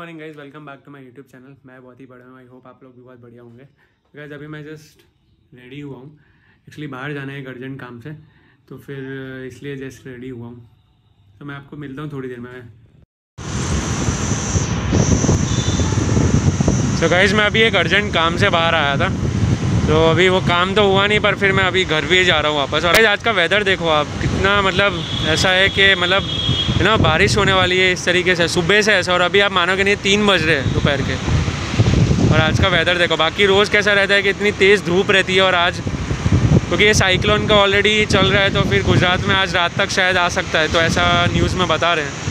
Morning guys welcome back to my YouTube channel मैं बहुत ही बड़ा हूँ. आई होप आप लोग भी बहुत बढ़िया होंगे. गाइज़ अभी मैं जस्ट रेडी हुआ हूँ. एक्चुअली बाहर जाना है एक अर्जेंट काम से. तो फिर इसलिए जस्ट रेडी हुआ हूँ. तो मैं आपको मिलता हूँ थोड़ी देर में. तो गाइज़ मैं अभी एक अर्जेंट काम से बाहर आया था. तो अभी वो काम तो हुआ नहीं, पर फिर मैं अभी घर भी जा रहा हूँ वापस. और आज का वेदर देखो आप. कितना मतलब ऐसा है कि मतलब है ना बारिश होने वाली है इस तरीके से। सुबह से ऐसा, और अभी आप मानोगे नहीं, तीन बज रहे हैं दोपहर के। और आज का वेदर देखो, बाकी रोज़ कैसा रहता है कि इतनी तेज़ धूप रहती है, और आज क्योंकि ये साइक्लोन का ऑलरेडी चल रहा है तो फिर गुजरात में आज रात तक शायद आ सकता है तो ऐसा न्यूज़ में बता रहे हैं।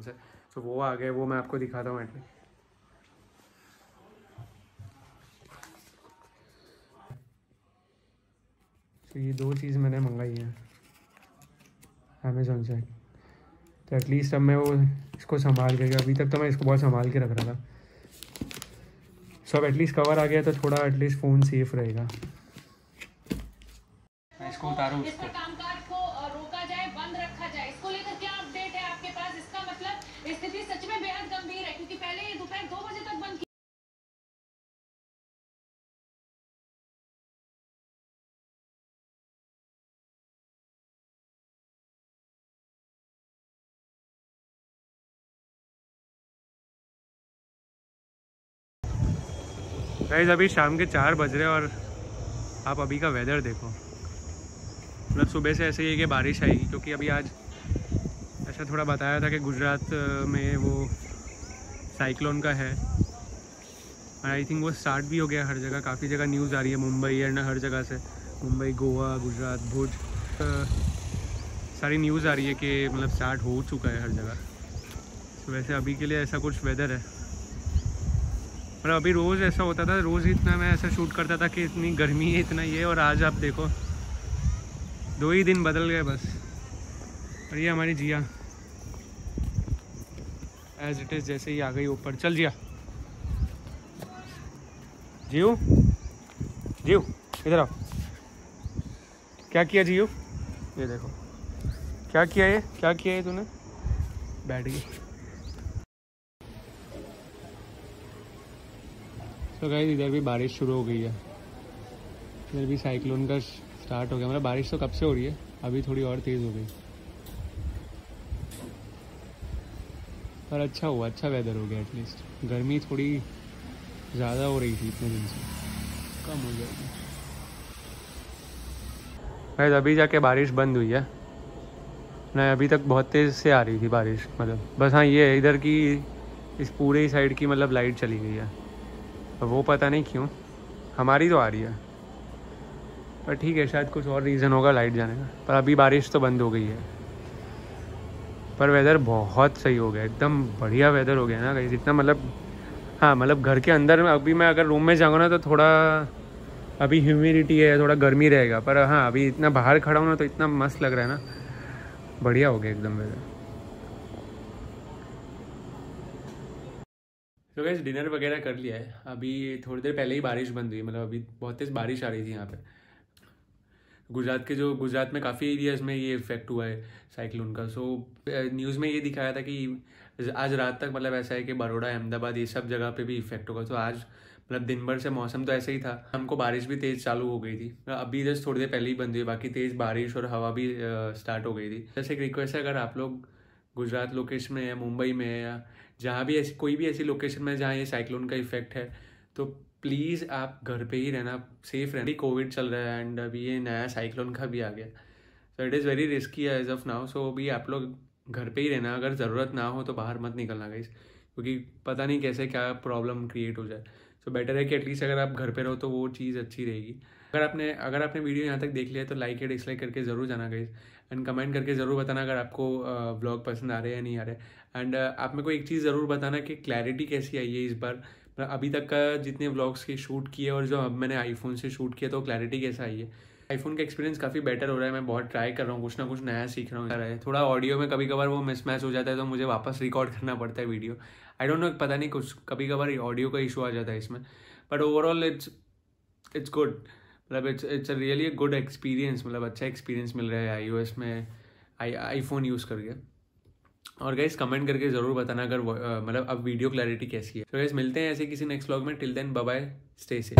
था से। तो वो आ गए वो मैं आपको दिखाता हूँ एटली तो ये दो चीज़ मैंने मंगाई हैं अमेज़ोन से। तो एटलीस्ट अब मैं वो इसको संभाल के अभी तक तो मैं इसको बहुत संभाल के रख रहा था। सो अब एटलीस्ट कवर आ गया तो थोड़ा एटलीस्ट फ़ोन सेफ़ रहेगा। मैं इसको उतारूँ इसका को रोका जाए बंद रखा जाए इसको लेकर क्या अपडेट है आपके पास? इसका स्थिति सच में बेहद गंभीर है, क्योंकि पहले ये दोपहर दो बजे तक बंद गाइज़ अभी शाम के चार बज रहे हैं और आप अभी का वेदर देखो। मतलब सुबह से ऐसे ही है कि बारिश आएगी, क्योंकि अभी आज ऐसा थोड़ा बताया था कि गुजरात में वो साइक्लोन का है। और आई थिंक वो स्टार्ट भी हो गया हर जगह। काफ़ी जगह न्यूज़ आ रही है मुंबई एंड हर जगह से। मुंबई, गोवा, गुजरात, भुज। सारी न्यूज़ आ रही है कि मतलब स्टार्ट हो चुका है हर जगह। तो वैसे अभी के लिए ऐसा कुछ वेदर है। मतलब अभी रोज़ ऐसा होता था, रोज़ इतना मैं ऐसा शूट करता था कि इतनी गर्मी है, इतना ये और आज आप देखो, दो ही दिन बदल गए बस। और ये हमारी जिया। एज इट इज़ जैसे ही आ गई ऊपर। चल जिया। जियो? जियो, इधर आओ। क्या किया जियो? ये देखो। क्या किया ये? क्या किया ये तूने? बैठ गई। तो गाइस इधर भी बारिश शुरू हो गई है। इधर भी साइक्लोन का स्टार्ट हो गया। मतलब बारिश तो कब से हो रही है? अभी थोड़ी और तेज़ हो गई। पर अच्छा हुआ अच्छा वेदर हो गया एटलीस्ट गर्मी थोड़ी ज़्यादा हो रही थी इतने दिन से। कम हो जाएगी। गाइस अभी जाके बारिश बंद हुई है। नहीं, अभी तक बहुत तेज़ से आ रही थी बारिश मतलब। बस हाँ ये इधर की, इस पूरे साइड की मतलब लाइट चली गई है। वो पता नहीं क्यों, हमारी तो आ रही है। पर ठीक है, शायद कुछ और रीज़न होगा लाइट जाने का। पर अभी बारिश तो बंद हो गई है। पर वेदर बहुत सही हो गया, एकदम बढ़िया वेदर हो गया ना कहीं जितना मतलब हाँ मतलब घर के अंदर में, अभी मैं अगर रूम में जाऊँगा ना तो थोड़ा, अभी ह्यूमिडिटी है, थोड़ा गर्मी रहेगा, पर हाँ अभी इतना बाहर खड़ा हूँ ना तो इतना मस्त लग रहा है ना। बढ़िया हो गया एकदम वेदर तो गैस डिनर वगैरह कर लिया है। अभी थोड़ी देर पहले ही बारिश बंद हुई मतलब अभी बहुत तेज़ बारिश आ रही थी यहाँ पे। गुजरात के जो, गुजरात में काफ़ी एरियाज़ में ये इफ़ेक्ट हुआ है साइक्लोन का। सो न्यूज़ में ये दिखाया था कि आज रात तक मतलब ऐसा है कि बड़ोड़ा अहमदाबाद ये सब जगह पे भी इफ़ेक्ट होगा। तो आज मतलब दिन भर से मौसम तो ऐसे ही था। हमको बारिश भी तेज़ चालू हो गई थी। अभी जस्ट थोड़ी देर पहले ही बंद हुई बाकी तेज़ बारिश और हवा भी स्टार्ट हो गई थी। जैसे एक रिक्वेस्ट है, अगर आप लोग गुजरात लोकेशन में या मुंबई में या जहाँ भी ऐसी, कोई भी ऐसी लोकेशन में जहाँ ये साइक्लोन का इफ़ेक्ट है तो प्लीज़ आप घर पे ही रहना सेफ़ रहना। कोविड चल रहा है एंड अभी ये नया साइक्लोन का भी आ गया। So it is very risky as of now so अभी आप लोग घर पे ही रहना। अगर ज़रूरत ना हो तो बाहर मत निकलना गाइस क्योंकि पता नहीं कैसे क्या प्रॉब्लम क्रिएट हो जाए। सो बेटर है कि एटलीस्ट अगर आप घर पे रहो तो वो चीज़ अच्छी रहेगी। अगर आपने अगर आपने वीडियो यहाँ तक देख लिया तो लाइक या डिसलाइक करके ज़रूर जाना गाइस एंड कमेंट करके ज़रूर बताना अगर आपको व्लॉग पसंद आ रहे हैं या नहीं आ रहे एंड आप मेरे को एक चीज़ ज़रूर बताना कि क्लैरिटी कैसी आई है इस बार। अभी तक का जितने व्लॉग्स के शूट किए और जो अब मैंने आईफोन से शूट किया तो क्लैरिटी कैसा आई है आईफोन का एक्सपीरियंस काफ़ी बेटर हो रहा है, मैं बहुत ट्राई कर रहा हूँ, कुछ ना कुछ नया सीख रहा हूँ थोड़ा ऑडियो में कभी कभार वो मिस मैच हो जाता है तो मुझे वापस रिकॉर्ड करना पड़ता है वीडियो आई डोंट नो पता नहीं कुछ कभी कभार ऑडियो का इशू आ जाता है इसमें। But overall it's it's good मतलब it's it's a really good experience मतलब अच्छा एक्सपीरियंस मिल रहा है आई में आई आईफोन यूज़ करके। और गाइज़ कमेंट करके ज़रूर बताना अगर मतलब अब वीडियो क्लैरिटी कैसी है। तो गाइज़ मिलते हैं ऐसे किसी नेक्स्ट ब्लॉग में. Till then bye stay safe